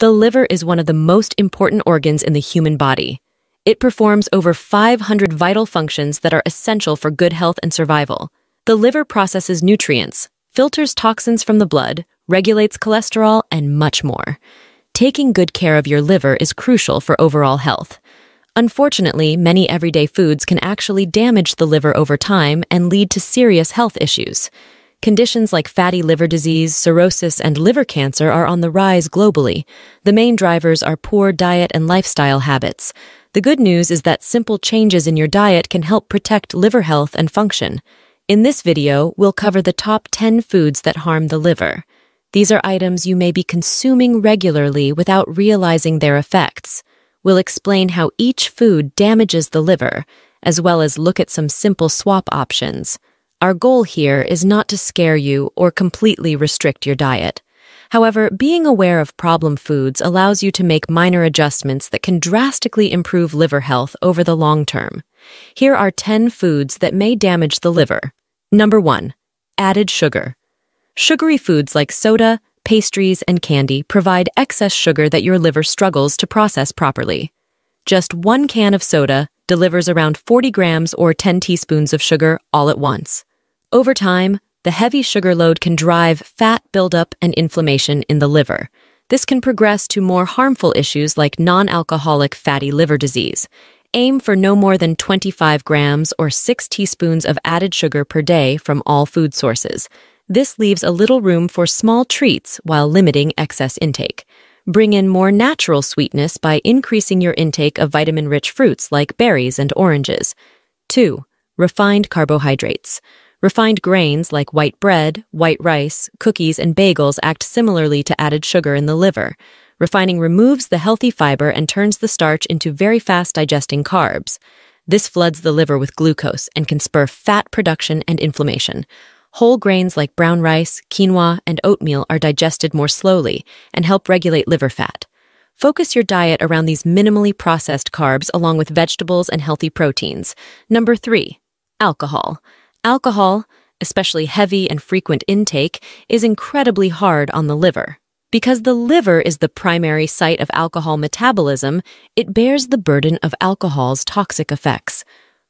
The liver is one of the most important organs in the human body. It performs over 500 vital functions that are essential for good health and survival. The liver processes nutrients, filters toxins from the blood, regulates cholesterol, and much more. Taking good care of your liver is crucial for overall health. Unfortunately, many everyday foods can actually damage the liver over time and lead to serious health issues. Conditions like fatty liver disease, cirrhosis, and liver cancer are on the rise globally. The main drivers are poor diet and lifestyle habits. The good news is that simple changes in your diet can help protect liver health and function. In this video, we'll cover the top 10 foods that harm the liver. These are items you may be consuming regularly without realizing their effects. We'll explain how each food damages the liver, as well as look at some simple swap options. Our goal here is not to scare you or completely restrict your diet. However, being aware of problem foods allows you to make minor adjustments that can drastically improve liver health over the long term. Here are 10 foods that may damage the liver. Number 1. Added sugar. Sugary foods like soda, pastries, and candy provide excess sugar that your liver struggles to process properly. Just one can of soda delivers around 40 grams or 10 teaspoons of sugar all at once. Over time, the heavy sugar load can drive fat buildup and inflammation in the liver. This can progress to more harmful issues like non-alcoholic fatty liver disease. Aim for no more than 25 grams or 6 teaspoons of added sugar per day from all food sources. This leaves a little room for small treats while limiting excess intake. Bring in more natural sweetness by increasing your intake of vitamin-rich fruits like berries and oranges. 2. Refined carbohydrates. Refined grains like white bread, white rice, cookies, and bagels act similarly to added sugar in the liver. Refining removes the healthy fiber and turns the starch into very fast digesting carbs. This floods the liver with glucose and can spur fat production and inflammation. Whole grains like brown rice, quinoa, and oatmeal are digested more slowly and help regulate liver fat. Focus your diet around these minimally processed carbs along with vegetables and healthy proteins. Number three, alcohol. Alcohol, especially heavy and frequent intake, is incredibly hard on the liver. Because the liver is the primary site of alcohol metabolism, it bears the burden of alcohol's toxic effects.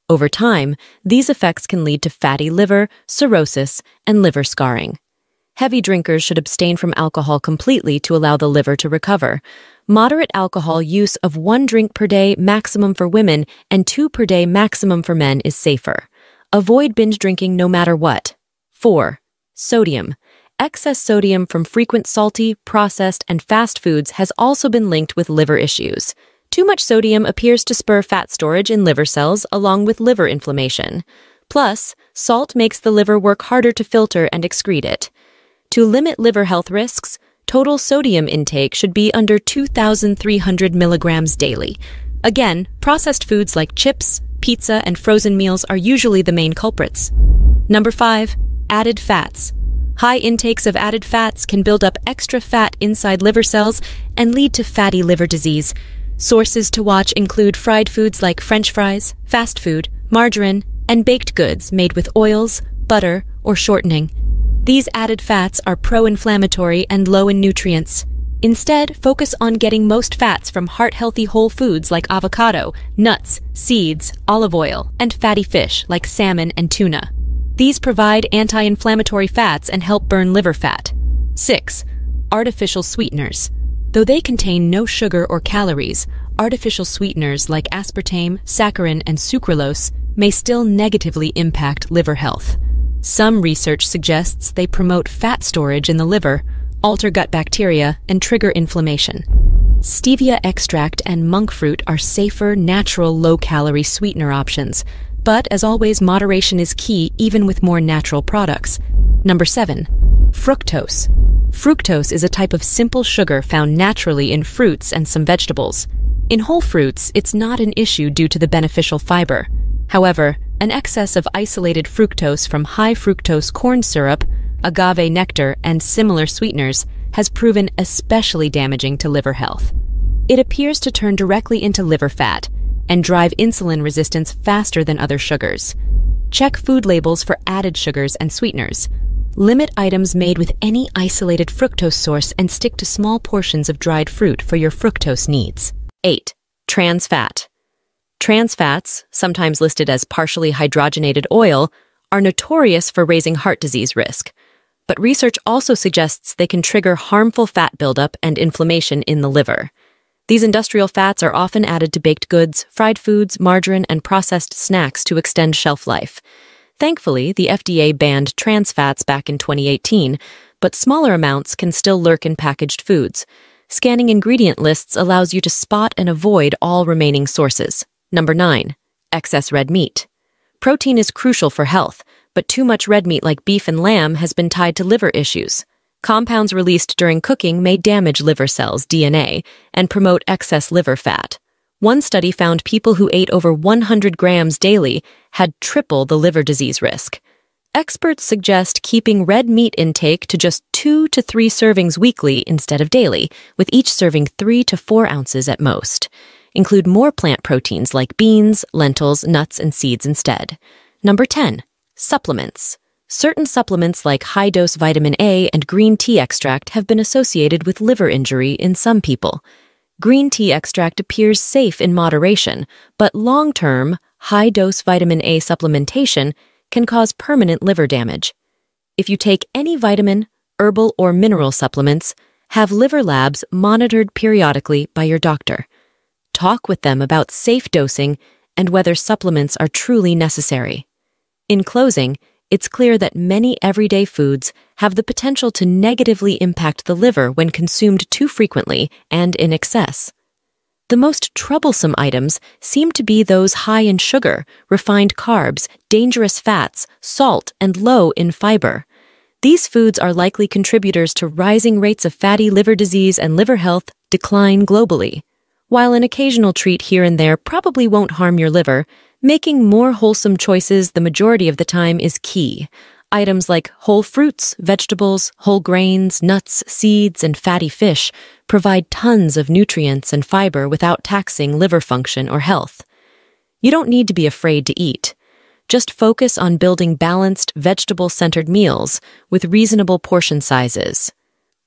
Over time, these effects can lead to fatty liver, cirrhosis, and liver scarring. Heavy drinkers should abstain from alcohol completely to allow the liver to recover. Moderate alcohol use of one drink per day maximum for women and two per day maximum for men is safer. Avoid binge drinking no matter what. 4. Sodium. Excess sodium from frequent salty, processed, and fast foods has also been linked with liver issues. Too much sodium appears to spur fat storage in liver cells along with liver inflammation. Plus, salt makes the liver work harder to filter and excrete it. To limit liver health risks, total sodium intake should be under 2,300 milligrams daily. Again, processed foods like chips, pizza, and frozen meals are usually the main culprits. Number 5. Added fats. High intakes of added fats can build up extra fat inside liver cells and lead to fatty liver disease. Sources to watch include fried foods like french fries, fast food, margarine, and baked goods made with oils, butter, or shortening. These added fats are pro-inflammatory and low in nutrients. Instead, focus on getting most fats from heart-healthy whole foods like avocado, nuts, seeds, olive oil, and fatty fish like salmon and tuna. These provide anti-inflammatory fats and help burn liver fat. 6. Artificial sweeteners. Though they contain no sugar or calories, artificial sweeteners like aspartame, saccharin, and sucralose may still negatively impact liver health. Some research suggests they promote fat storage in the liver, alter gut bacteria, and trigger inflammation. Stevia extract and monk fruit are safer, natural, low-calorie sweetener options, but as always, moderation is key even with more natural products. Number 7. Fructose. Fructose is a type of simple sugar found naturally in fruits and some vegetables. In whole fruits, it's not an issue due to the beneficial fiber. However, an excess of isolated fructose from high fructose corn syrup agave nectar, and similar sweeteners has proven especially damaging to liver health. It appears to turn directly into liver fat and drive insulin resistance faster than other sugars. Check food labels for added sugars and sweeteners. Limit items made with any isolated fructose source and stick to small portions of dried fruit for your fructose needs. 8. Trans fat. Trans fats, sometimes listed as partially hydrogenated oil, are notorious for raising heart disease risk. But research also suggests they can trigger harmful fat buildup and inflammation in the liver. These industrial fats are often added to baked goods, fried foods, margarine, and processed snacks to extend shelf life. Thankfully, the FDA banned trans fats back in 2018, but smaller amounts can still lurk in packaged foods. Scanning ingredient lists allows you to spot and avoid all remaining sources. Number 9. Excess red meat. Protein is crucial for health, but too much red meat like beef and lamb has been tied to liver issues. Compounds released during cooking may damage liver cells, DNA, and promote excess liver fat. One study found people who ate over 100 grams daily had triple the liver disease risk. Experts suggest keeping red meat intake to just two to three servings weekly instead of daily, with each serving three to four ounces at most. Include more plant proteins like beans, lentils, nuts, and seeds instead. Number 10. Supplements. Certain supplements like high dose vitamin A and green tea extract have been associated with liver injury in some people. Green tea extract appears safe in moderation, but long term, high dose vitamin A supplementation can cause permanent liver damage. If you take any vitamin, herbal, or mineral supplements, have liver labs monitored periodically by your doctor. Talk with them about safe dosing and whether supplements are truly necessary. In closing, it's clear that many everyday foods have the potential to negatively impact the liver when consumed too frequently and in excess. The most troublesome items seem to be those high in sugar, refined carbs, dangerous fats, salt, and low in fiber. These foods are likely contributors to rising rates of fatty liver disease and liver health decline globally. While an occasional treat here and there probably won't harm your liver, Making more wholesome choices the majority of the time is key. Items like whole fruits, vegetables, whole grains, nuts, seeds, and fatty fish provide tons of nutrients and fiber without taxing liver function or health. You don't need to be afraid to eat. Just focus on building balanced, vegetable centered meals with reasonable portion sizes.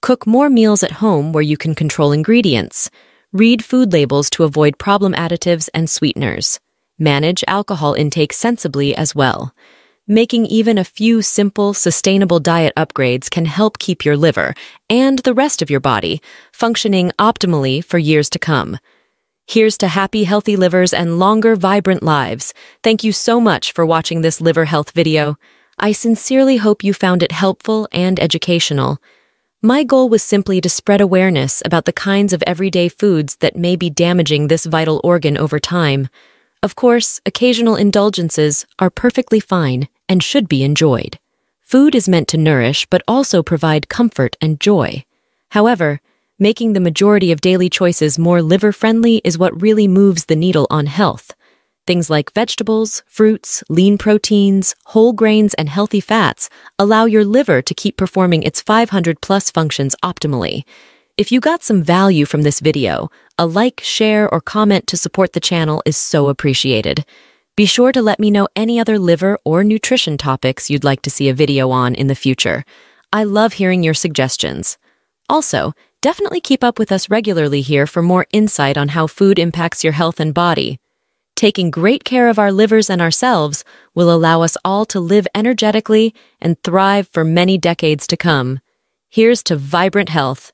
Cook more meals at home where you can control ingredients. Read food labels to avoid problem additives and sweeteners. Manage alcohol intake sensibly as well. Making even a few simple, sustainable diet upgrades can help keep your liver and the rest of your body functioning optimally for years to come. Here's to happy, healthy livers and longer, vibrant lives. Thank you so much for watching this liver health video. I sincerely hope you found it helpful and educational. My goal was simply to spread awareness about the kinds of everyday foods that may be damaging this vital organ over time. Of course, occasional indulgences are perfectly fine and should be enjoyed. Food is meant to nourish but also provide comfort and joy. However, making the majority of daily choices more liver friendly is what really moves the needle on health. Things like vegetables, fruits, lean proteins, whole grains, and healthy fats allow your liver to keep performing its 500 plus functions optimally. If you got some value from this video, a like, share, or comment to support the channel is so appreciated. Be sure to let me know any other liver or nutrition topics you'd like to see a video on in the future. I love hearing your suggestions. Also, definitely keep up with us regularly here for more insight on how food impacts your health and body. Taking great care of our livers and ourselves will allow us all to live energetically and thrive for many decades to come. Here's to vibrant health.